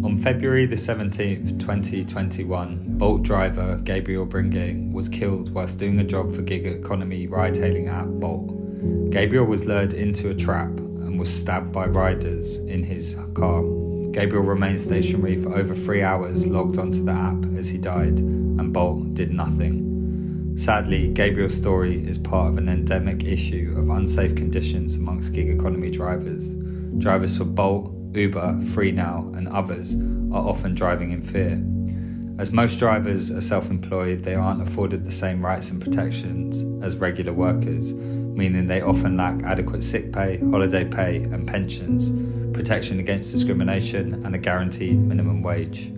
On February the 17th, 2021, Bolt driver Gabriel Bringye was killed whilst doing a job for gig economy ride hailing app Bolt. Gabriel was lured into a trap and was stabbed by riders in his car. Gabriel remained stationary for over three hours logged onto the app as he died, and Bolt did nothing. Sadly, Gabriel's story is part of an endemic issue of unsafe conditions amongst gig economy drivers. Drivers for Bolt, Uber, FreeNow, and others are often driving in fear. As most drivers are self employed, they aren't afforded the same rights and protections as regular workers, meaning they often lack adequate sick pay, holiday pay, and pensions, protection against discrimination, and a guaranteed minimum wage.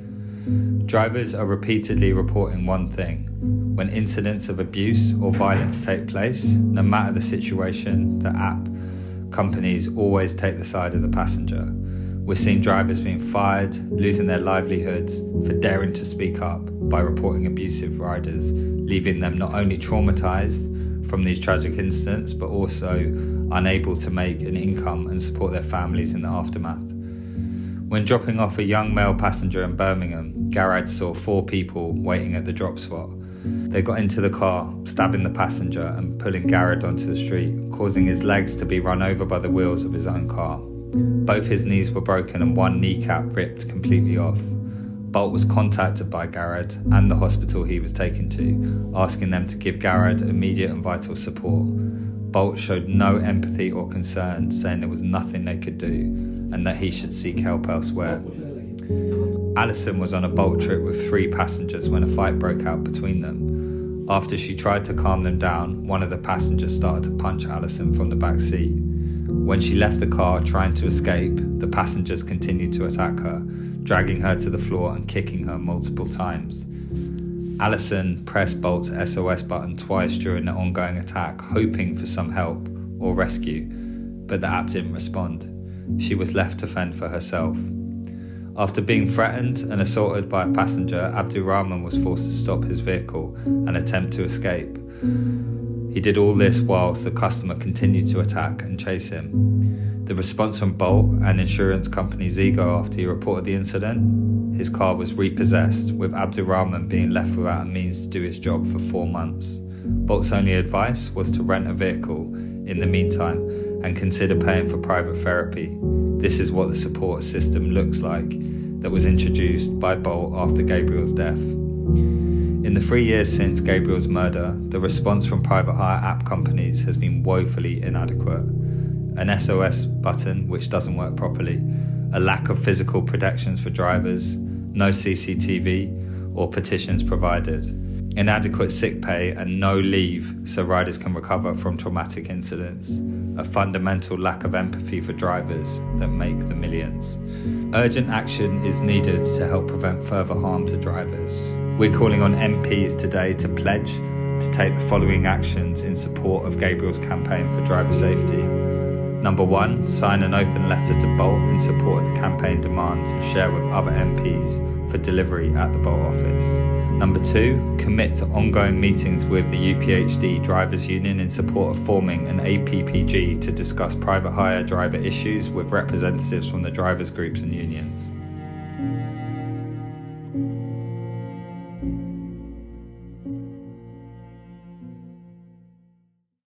Drivers are repeatedly reporting one thing when incidents of abuse or violence take place, no matter the situation, the app companies always take the side of the passenger. We're seeing drivers being fired, losing their livelihoods for daring to speak up by reporting abusive riders, leaving them not only traumatized from these tragic incidents, but also unable to make an income and support their families in the aftermath. When dropping off a young male passenger in Birmingham, Garad saw four people waiting at the drop spot. They got into the car, stabbing the passenger and pulling Garad onto the street, causing his legs to be run over by the wheels of his own car. Both his knees were broken and one kneecap ripped completely off. Bolt was contacted by Garad and the hospital he was taken to, asking them to give Garad immediate and vital support. Bolt showed no empathy or concern, saying there was nothing they could do and that he should seek help elsewhere. Alison was on a Bolt trip with three passengers when a fight broke out between them. After she tried to calm them down, one of the passengers started to punch Alison from the back seat. When she left the car trying to escape, the passengers continued to attack her, dragging her to the floor and kicking her multiple times. Alison pressed Bolt's SOS button twice during the ongoing attack, hoping for some help or rescue, but the app didn't respond. She was left to fend for herself. After being threatened and assaulted by a passenger, Abdurrahman was forced to stop his vehicle and attempt to escape. He did all this whilst the customer continued to attack and chase him. The response from Bolt and insurance company Zego after he reported the incident, his car was repossessed, with Abdurrahman being left without a means to do his job for four months. Bolt's only advice was to rent a vehicle in the meantime and consider paying for private therapy. This is what the support system looks like that was introduced by Bolt after Gabriel's death. In the three years since Gabriel's murder, the response from private hire app companies has been woefully inadequate. An SOS button which doesn't work properly, a lack of physical protections for drivers, no CCTV or petitions provided, inadequate sick pay and no leave so riders can recover from traumatic incidents, a fundamental lack of empathy for drivers that make the millions. Urgent action is needed to help prevent further harm to drivers. We're calling on MPs today to pledge to take the following actions in support of Gabriel's campaign for driver safety. Number one, sign an open letter to Bolt in support of the campaign demands and share with other MPs for delivery at the Bolt office. Number two, commit to ongoing meetings with the UPHD Drivers Union in support of forming an APPG to discuss private hire driver issues with representatives from the drivers' groups and unions.